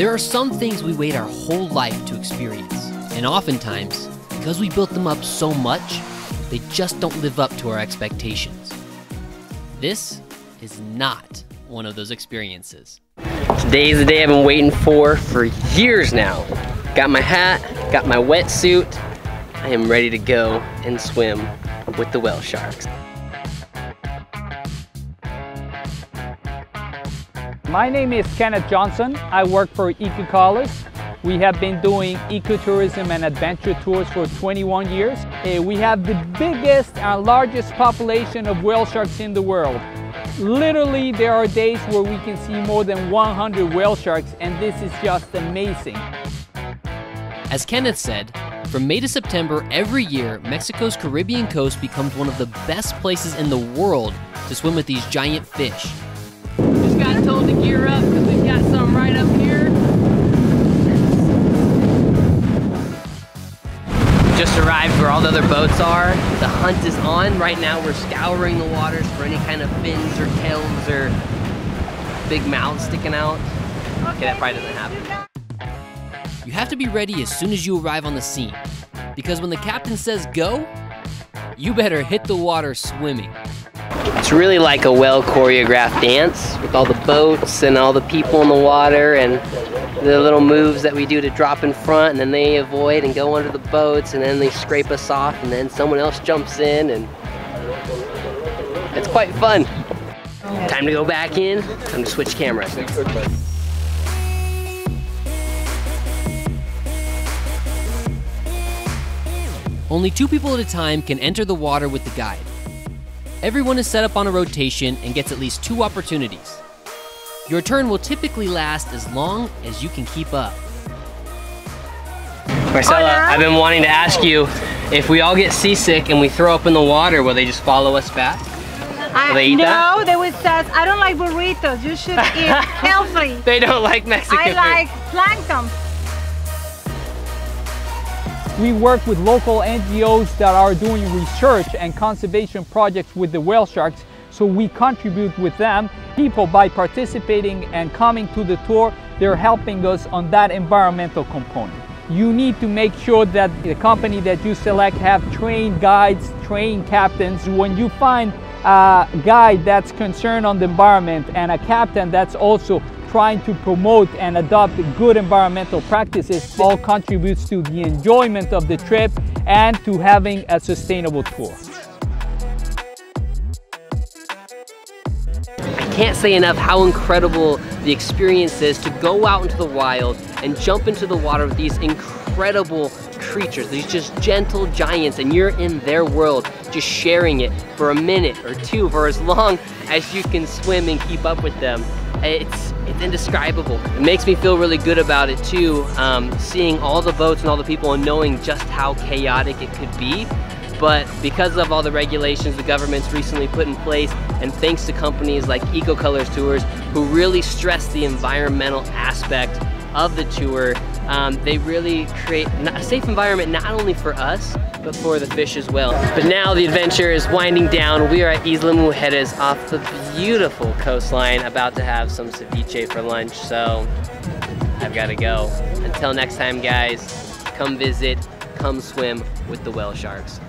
There are some things we wait our whole life to experience, and oftentimes, because we built them up so much, they just don't live up to our expectations. This is not one of those experiences. Today is the day I've been waiting for for years now. Got my hat, got my wetsuit. I am ready to go and swim with the whale sharks. My name is Kenneth Johnson. I work for Ecocolors. We have been doing ecotourism and adventure tours for 21 years. Uh, we have the biggest and largest population of whale sharks in the world. Literally, there are days where we can see more than 100 whale sharks, and this is just amazing. As Kenneth said, from May to September every year, Mexico's Caribbean coast becomes one of the best places in the world to swim with these giant fish. Just got told to gear up because we've got some right up here. Just arrived where all the other boats are. The hunt is on. Right now we're scouring the waters for any kind of fins or tails or big mouths sticking out. Okay, that probably doesn't happen. You have to be ready as soon as you arrive on the scene, because when the captain says go, you better hit the water swimming. It's really like a well choreographed dance with all the boats and all the people in the water and the little moves that we do to drop in front and then they avoid and go under the boats and then they scrape us off and then someone else jumps in and it's quite fun. Time to go back in, time to switch cameras. Only two people at a time can enter the water with the guide. Everyone is set up on a rotation and gets at least two opportunities. Your turn will typically last as long as you can keep up. Marcella, I've been wanting to ask you, if we all get seasick and we throw up in the water, will they just follow us back? Will they eat no, that? they would say, I don't like burritos. You should eat healthy. They don't like Mexican I food. like plankton. We work with local NGOs that are doing research and conservation projects with the whale sharks, so we contribute with them. People, by participating and coming to the tour, they're helping us on that environmental component. You need to make sure that the company that you select have trained guides, trained captains. When you find a guide that's concerned on the environment and a captain that's also trying to promote and adopt good environmental practices all contributes to the enjoyment of the trip and to having a sustainable tour. I can't say enough how incredible the experience is to go out into the wild and jump into the water with these incredible creatures, these just gentle giants, and you're in their world, just sharing it for a minute or two, for as long as you can swim and keep up with them. It's, it's indescribable. It makes me feel really good about it too, um, seeing all the boats and all the people and knowing just how chaotic it could be. But because of all the regulations the government's recently put in place, and thanks to companies like EcoColors Tours, who really stress the environmental aspect of the tour, um, they really create a safe environment not only for us, but for the fish as well. But now the adventure is winding down. We are at Isla Mujeres off the beautiful coastline, about to have some ceviche for lunch, so I've gotta go. Until next time, guys, come visit, come swim with the whale sharks.